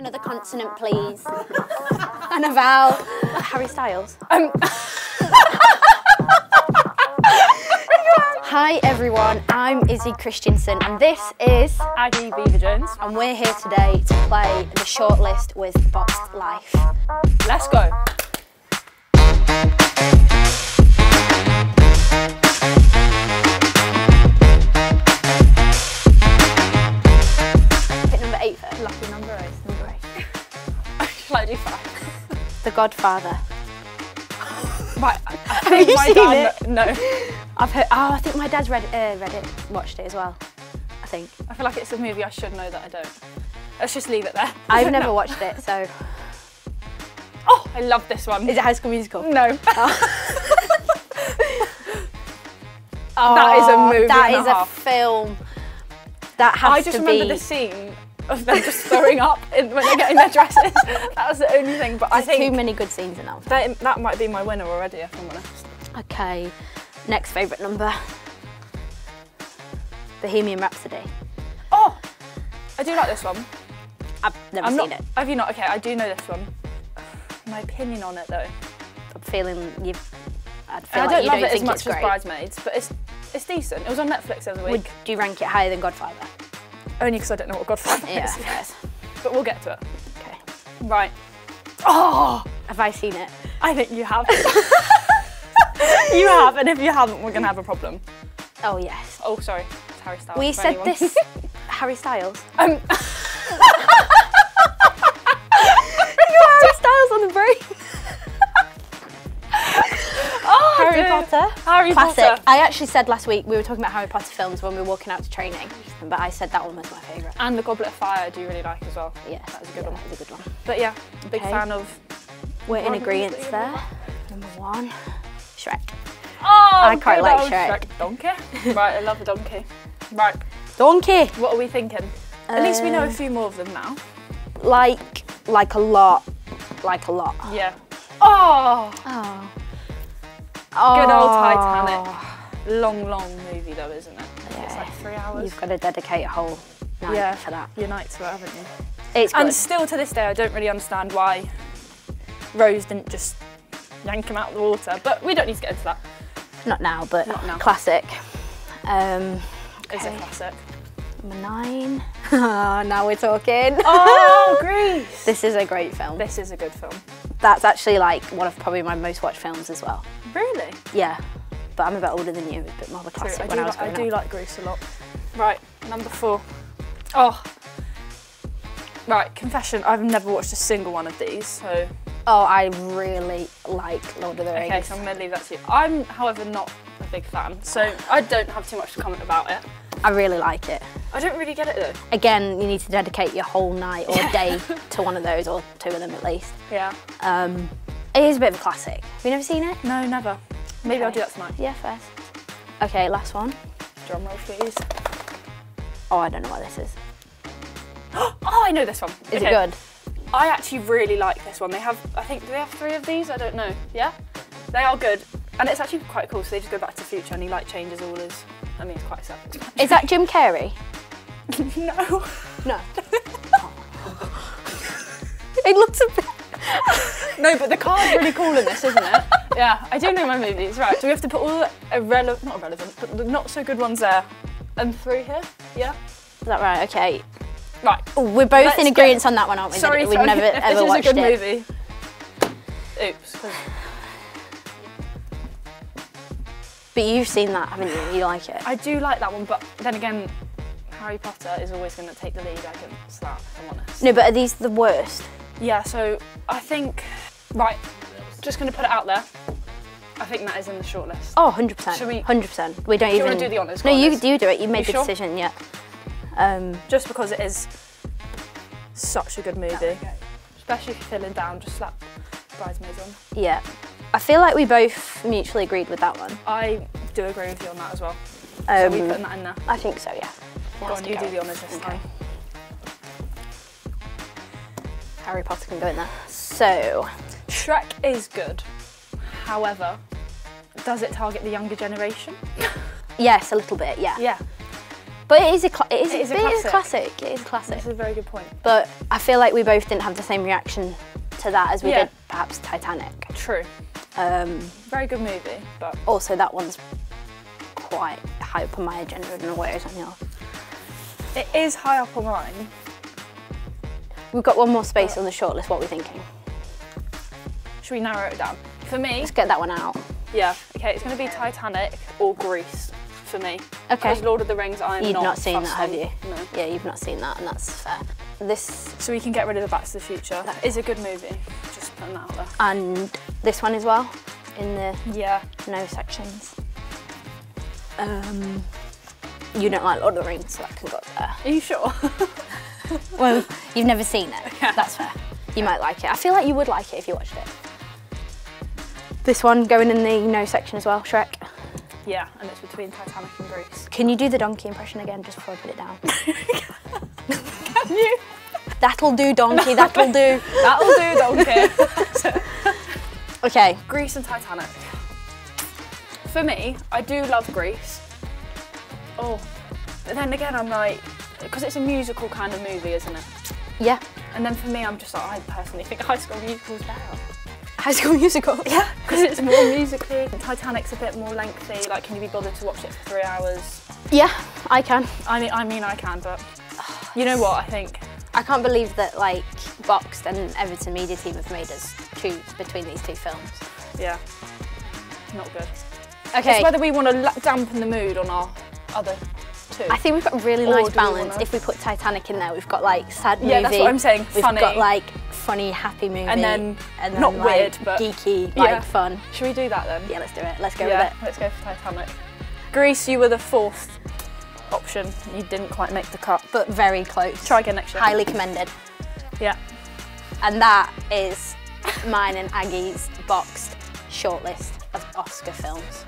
another consonant, please. and a vowel. Harry Styles. Um. Hi everyone, I'm Izzy Christiansen and this is Aggie Beever-Jones. And we're here today to play the shortlist with BOXT Life. Let's go. Godfather. Right, I Have think you my seen dad, it? No. I've heard. Oh, I think my dad's read uh, read it, watched it as well. I think. I feel like it's a movie I should know that I don't. Let's just leave it there. I've never watched it, so. Oh, I love this one. Is it High School Musical? No. Oh, That is a movie That a is a half. film. That has I just remember be. the scene of them just throwing up in, when they're getting their dresses. that was the only thing, but I There's too many good scenes in that. that, that might be my winner already, if I'm honest. Okay, next favourite number. Bohemian Rhapsody. Oh, I do like this one. I've never I'm seen not. it. Have you not? Okay, I do know this one. My opinion on it though. I'm feeling you've. I'd feel I like don't love don't it as much as. Bridesmaids, but it's it's decent. It was on Netflix the other week. Would you rank it higher than Godfather? Only because I don't know what Godfather Yeah. is. yes. But we'll get to it. Okay. Right. Oh, Have I seen it? I think you have. you have, and if you haven't, we're gonna have a problem. Oh yes. Oh, sorry, it's Harry Styles. We said anyone. this. Harry Styles. Um, Harry Styles on the brain. oh, Harry dear. Potter. Harry Classic. Potter. I actually said last week we were talking about Harry Potter films when we were walking out to training, but I said that one was my favourite. And the Goblet of Fire, I do really like as well. Yes, that was a good yeah, one. That was a good one. But yeah, big Okay. fan of. We're in agreement who's the there. Number one, Shrek. Oh, I quite like old Shrek. Donkey. right, I love the donkey. Right, Donkey. what are we thinking? At least we know a Uh, few more of them now. Like, like a lot, like a lot. Yeah. Oh, Oh. good old Oh. Titanic. Long, long movie though, isn't it? Like three hours. You've got to dedicate a whole night yeah, for that. Your night to it, haven't you? It's good. And still to this day, I don't really understand why Rose didn't just yank him out of the water. But we don't need to get into that. Not now, but Not now. classic. Um, It's a classic. number nine. now we're talking. Oh, Grease! This is a great film. This is a good film. That's actually like one of probably my most watched films as well. Really? Yeah, but I'm a bit older than you. Was a bit more of a True, classic I do, I was like, I do like Grease a lot. Right, number four. Oh. Right, confession, I've never watched a single one of these, so Oh, I really like Lord of the Rings. okay, so I'm gonna leave that to you. I'm, however, not a big fan, so I don't have too much to comment about it. I really like it. I don't really get it though. Again, you need to dedicate your whole night or day to one of those, or two of them at least. Yeah. Um, it is a bit of a classic. Have you never seen it? No, never. Maybe I'll do that tonight. Yeah, first. Okay, last one. Drum roll, please. Oh, I don't know what this is. Oh, I know this one. Is Okay. it good? I actually really like this one. They have, I think, do they have three of these? I don't know. Yeah? They are good. And it's actually quite cool. So they just go back to the future and he like changes all his, I mean, it's quite sad. Is that Jim Carrey? no. No. it looks a bit. No, but the car's really cool in this, isn't it? Yeah, I do know my movies. Right, so we have to put all the irrelevant, not irrelevant, but the not so good ones there. And three here? Yeah? Is that right? Okay. Right. Oh, we're both Let's in agreement on that one, aren't we? Sorry, We've sorry, never if ever this is watched a good it. movie. Oops. But you've seen that, haven't you? You like it? I do like that one, but then again, Harry Potter is always going to take the lead against that, if I'm honest. No, but are these the worst? Yeah, so I think, right, just going to put it out there. I think that is in the shortlist. Oh, 100%. Should we- 100%. We don't Do you even. wanna do the honours? No, Go on, you do do it. You made You the sure? decision, yeah. Um, Just because it is such a good movie. Especially if you're feeling down, just slap Bridesmaids on. yeah. I feel like we both mutually agreed with that one. I do agree with you on that as well. So are we Um, putting that in there? I think so, yeah. Go Has on, you go. do the honours this Okay. time. Harry Potter can go in there. So, Shrek is good. However, does it target the younger generation? yes, a little bit, yeah. Yeah. But it is a, it is, It is a it is a classic. classic. It is a classic. That's a very good point. But I feel like we both didn't have the same reaction to that as we Yeah. did perhaps Titanic. True. Um, Very good movie, but also, that one's quite high up on my agenda in a way as on yours. it is high up on mine. We've got one more space on the shortlist. What are we thinking? Should we narrow it down? For me, Let's get that one out. Yeah, okay, it's going to be Titanic or Grease for me. Okay. Because Lord of the Rings, I'm You've not, not, seen that, have you? No. Yeah, you've not seen that, and that's fair. This So we can get rid of the Back to the Future. That is a good movie. Just putting that out there. and this one as well in the Yeah. no sections. Um, you don't like Lord of the Rings, so that can go up there. Are you sure? Well, you've never seen it. That's fair. You might like it. I feel like you would like it if you watched it. This one going in the no section as well, Shrek. yeah, and it's between Titanic and Grease. Can you do the donkey impression again just before I put it down? Can you? that'll do, donkey, that'll do. That'll do, donkey. Okay, Grease and Titanic. For me, I do love Grease. Oh, but then again, I'm like, because it's a musical kind of movie, isn't it? yeah. And then for me, I'm just like, I personally think High School Musical's better. High School Musical. Yeah, because it's more musically. Titanic's a bit more lengthy. Like, can you be bothered to watch it for three hours? Yeah, I can. I mean, I mean, I can, but you know what? I think I can't believe that like BOXT and Everton Media Team have made us choose between these two films. yeah, not good. Okay, It's whether we want to dampen the mood on our other I think we've got a really Or nice do we balance. If we put Titanic in there, we've got like sad movie. Yeah, that's what I'm saying, We've funny. got like funny, happy movie, And then and then not like, weird, but- geeky, like Yeah. fun. Should we do that then? Yeah, let's do it. Let's go yeah, with it. let's go for Titanic. Grease, you were the fourth option. You didn't quite make the cut. But very close. Try again next year. Highly commended. Yeah. And that is mine and Aggie's BOXT shortlist of Oscar films.